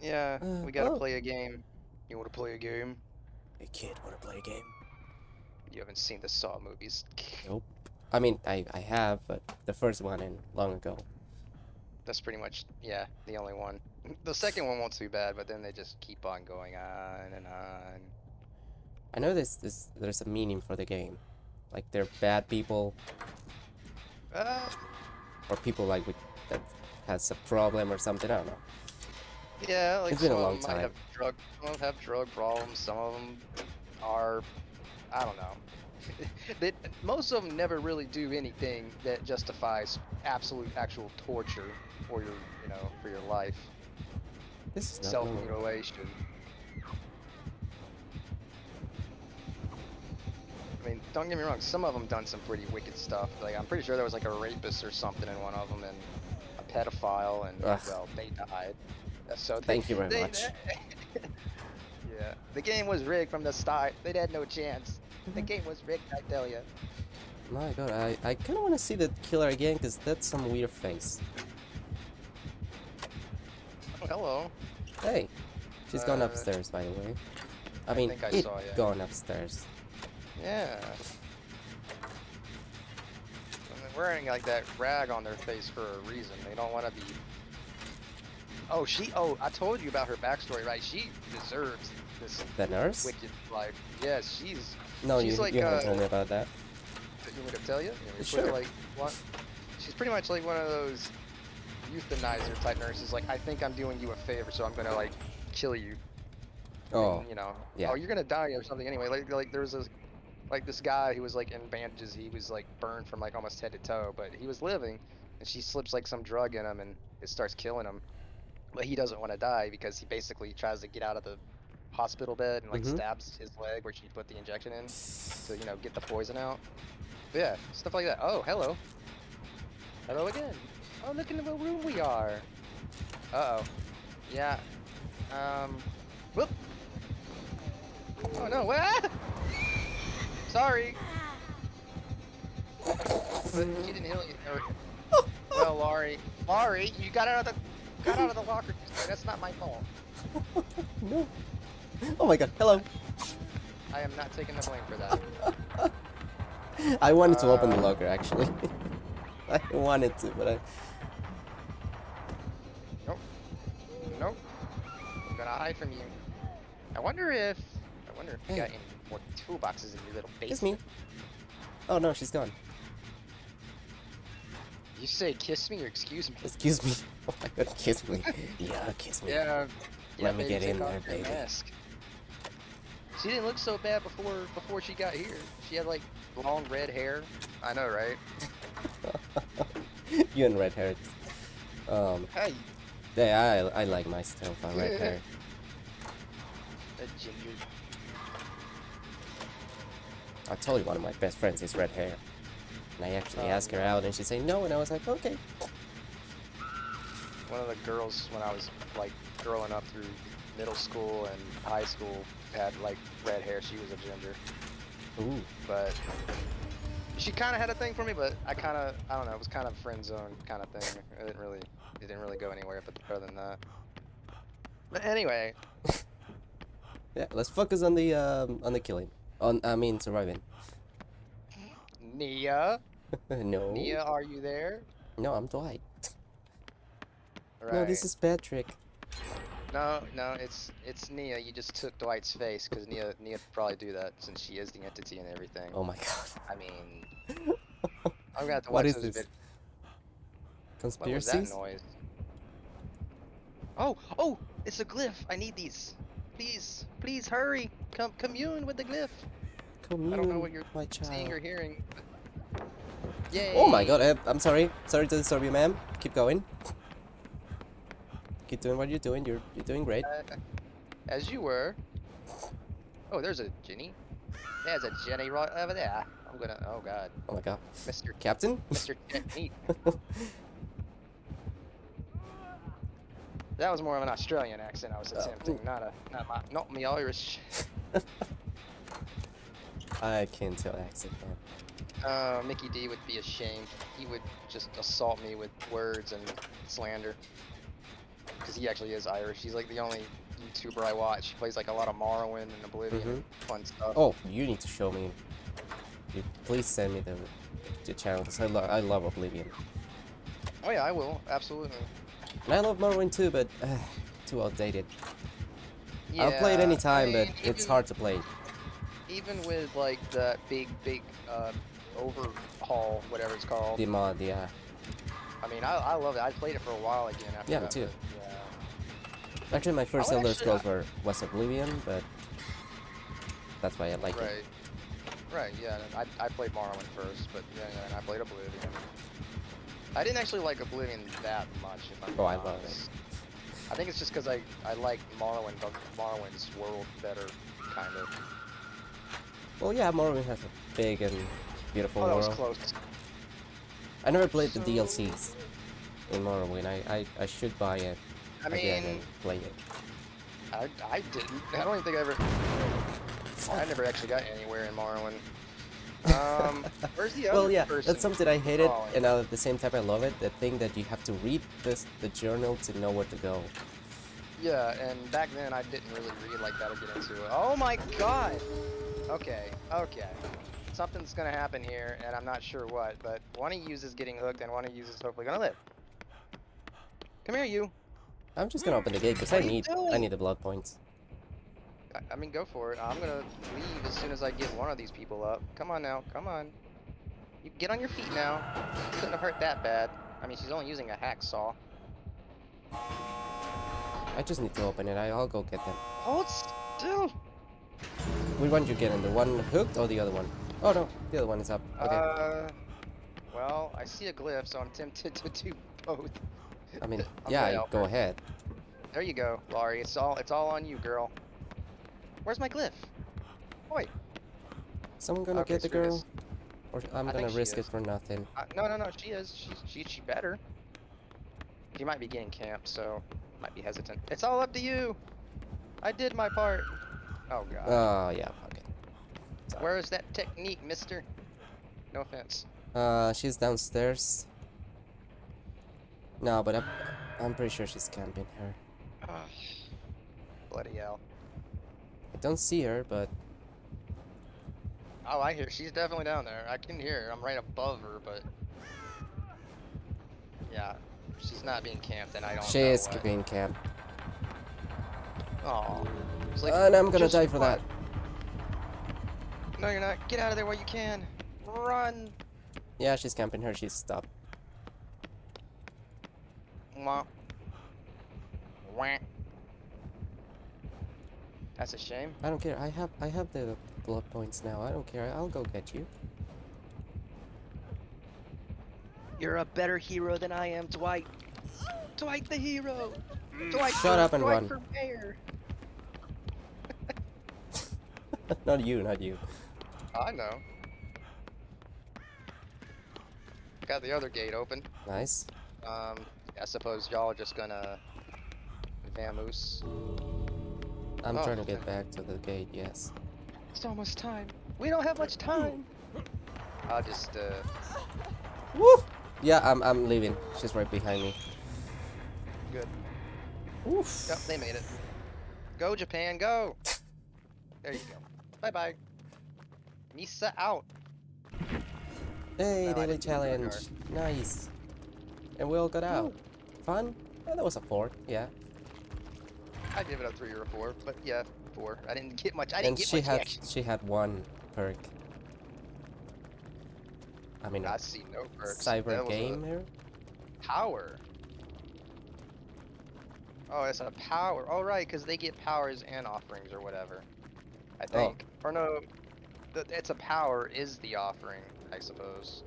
Yeah, Uh, we gotta oh. play a game. You wanna play a game? Hey kid, wanna play a game? You haven't seen the Saw movies. Nope. I mean, I, I have, but the first one and long ago. That's pretty much, yeah, the only one. The second one won't be bad, but then they just keep on going on and on. I know there's, there's, there's a meaning for the game. Like, they're bad people, Uh, or people like with, that has a problem or something, I don't know. Yeah, like It's been a some long of them might time. have drug, some of them have drug problems. Some of them are, I don't know. they, most of them never really do anything that justifies absolute actual torture for your, you know, for your life. This is self-mutilation. I mean, don't get me wrong. Some of them done some pretty wicked stuff. Like I'm pretty sure there was like a rapist or something in one of them, and a pedophile, and Ugh. well, they died. So they, Thank you very they- much. yeah, the game was rigged from the start. They had no chance. The Mhm. game was rigged, I tell you. My god, I, I kind of want to see the killer again, because that's some weird face. Oh, hello. Hey, she's gone Uh, upstairs, by the way. I I mean, I it saw ya. gone upstairs. Yeah. Wearing like that rag on their face for a reason. They don't want to be. Oh, she. Oh, I told you about her backstory, right? She deserves this The nurse? wicked life. Yes, she's. no, you, like, you haven't uh, told me about that. You want me to tell you? You Sure. Like what? She's pretty much like one of those euthanizer type nurses. Like, I think I'm doing you a favor, so I'm gonna like kill you. Oh, you know, yeah. oh, you're gonna die or something anyway. Like, like there was a, like this guy who was like in bandages. He was like burned from like almost head to toe, but he was living, and she slips like some drug in him, and it starts killing him. But he doesn't want to die because he basically tries to get out of the hospital bed and like Mhm. stabs his leg where she put the injection in to you know get the poison out. But yeah, stuff like that. Oh, hello. Hello again. Oh, look in the room we are. Uh oh. Yeah. Um. Whoop. Oh no! What? Ah! Sorry. But she didn't heal you. Well, Laurie, Laurie, you got out of the got out of the locker. That's not my fault. no. Oh my god, hello. I am not taking the blame for that. I wanted to open the Uh, locker, actually. I wanted to, but I... Nope. Nope. I'm gonna hide from you. I wonder if I wonder if you got any more toolboxes in your little basement. It's me. Oh no, she's gone. You say kiss me or excuse me? Excuse me. Oh my god, kiss me. Yeah, kiss me. Yeah. Let me get in there, baby. Mask. She didn't look so bad before before she got here. She had like long red hair. I know, right? you and red hair. Um, Hey, yeah, I, I like my stuff on red hair. that ginger. I told you one of my best friends is red hair. And I actually Oh, asked her out and she said no and I was like, okay. One of the girls when I was like growing up through middle school and high school had like red hair. She was a ginger, Ooh. but she kind of had a thing for me. But I kind of I don't know. It was kind of friend zone kind of thing. It didn't really it didn't really go anywhere. But other than that. But anyway, Yeah, let's focus on the um on the killing. On I mean surviving. Nea, no. Nea, are you there? No, I'm Dwight. Right. No, this is Patrick. No, no, it's it's Nea. You just took Dwight's face because Nea Nea probably do that since she is the entity and everything. Oh my god. I mean, I'm gonna have to watch is those this? vid- What was that noise? Oh, oh, it's a glyph. I need these. Please, please hurry. Come commune with the glyph. I don't know what you're seeing or hearing. Yay! Oh my god, uh, I'm sorry. Sorry to disturb you, ma'am. Keep going. Keep doing what you're doing. You're you're doing great. Uh, as you were. Oh, there's a Jenny. There's a Jenny right over there. I'm gonna. Oh God, Oh my god. Mr. Captain? Mr. Technique. That was more of an Australian accent I was Oh, attempting, not a not my not me Irish. I can't tell accent, man. Uh, Mickey D would be ashamed. He would just assault me with words and slander. because he actually is Irish. He's like the only YouTuber I watch. He plays like a lot of Morrowind and Oblivion, fun stuff. Oh, you need to show me. You please send me the the channel because I love I love Oblivion. Oh yeah, I will absolutely. And I love Morrowind too, but uh, too outdated. I'll play it Yeah, anytime, I but mean, it's hard to play. Even with like the big, big uh, overhaul, whatever it's called. The mod, yeah. I mean, I, I love it. I played it for a while again. After Yeah, me too. but, Yeah. Actually, my first Elder Scrolls were West Oblivion, but that's why I like it. Right. Right, yeah. I, I played Morrowind first, but yeah, yeah, and I played Oblivion. I didn't actually like Oblivion that much, if I'm Oh, I love it. I think it's just because I, I like Morrowind, Morrowind's world better, kind of. Well, yeah, Morrowind has a big and beautiful Oh, that world. was close. I never played the DLCs in Morrowind. I, I, I should buy it I again mean, and play it. I, I didn't. I don't even think I ever. I never actually got anywhere in Morrowind. Um, where's the other Well, yeah, person? that's something I hated, Oh, and at the same time I love it. The thing that you have to read this the journal to know where to go. Yeah, and back then I didn't really read like that or get into it. Oh my god! Okay, okay. Something's gonna happen here, and I'm not sure what, but one of you is getting hooked, and one of you is hopefully gonna live. Come here, you. I'm just gonna open the gate because I What are you need I need the blood points. I, I mean, go for it. I'm gonna leave as soon as I get one of these people up. Come on now, come on. You get on your feet now. Couldn't have hurt that bad. I mean, she's only using a hacksaw. I just need to open it. I, I'll go get them. Hold still. Which one you getting? The one hooked or the other one? Oh no, the other one is up. Okay. Uh, well, I see a glyph, so I'm tempted to do both. I mean, yeah, gonna you help go ahead. There you go, Laurie. It's all it's all on you, girl. Where's my glyph? Oi. Someone gonna Okay, get the girl, or I'm I gonna she risk it for nothing. Uh, no, no, no. She is. She's she she better. She might be getting camped, so might be hesitant. It's all up to you. I did my part. Oh god. Oh yeah, fuck it. Sorry. Where is that technique, Mister? No offense. Uh, she's downstairs. No, but I'm, I'm pretty sure she's camping her. Ugh. Bloody hell. I don't see her, but Oh, I hear. She's definitely down there. I can hear her. I'm right above her, but yeah, she's not being camped, and I don't. she is what. being camped. It's like, and I'm gonna die for that. Run. No, you're not. Get out of there while you can. Run. Yeah, she's camping her. She's stopped. Wah. Wah. That's a shame. I don't care. I have I have the blood points now. I don't care. I'll go get you. You're a better hero than I am, Dwight. Dwight the hero. Mm. Dwight. Shut up and Dwight run. For mayor. not you, not you. I know. Got the other gate open. Nice. Um, I suppose y'all are just gonna vamoose. I'm Oh, trying to get okay. back to the gate. Yes. It's almost time. We don't have much time. I'll just uh. Woo! Yeah, I'm I'm leaving. She's right behind me. Good. Oof. Yep, they made it. Go Japan, go. There you go. Bye bye Misa out. Hey, No, daily didn't do the challenge. Nice. And we all got out. Oh. Fun? Yeah, that was a four. Yeah. I give it a three or a four, but yeah, four. I didn't get much. I didn't and get she much had action. she had one perk. I mean, I see no perks. cyber gamer. Power. Oh, it's a power. Oh, right, because they get powers and offerings or whatever. I Oh. think. Or no, the, it's a power is the offering, I suppose.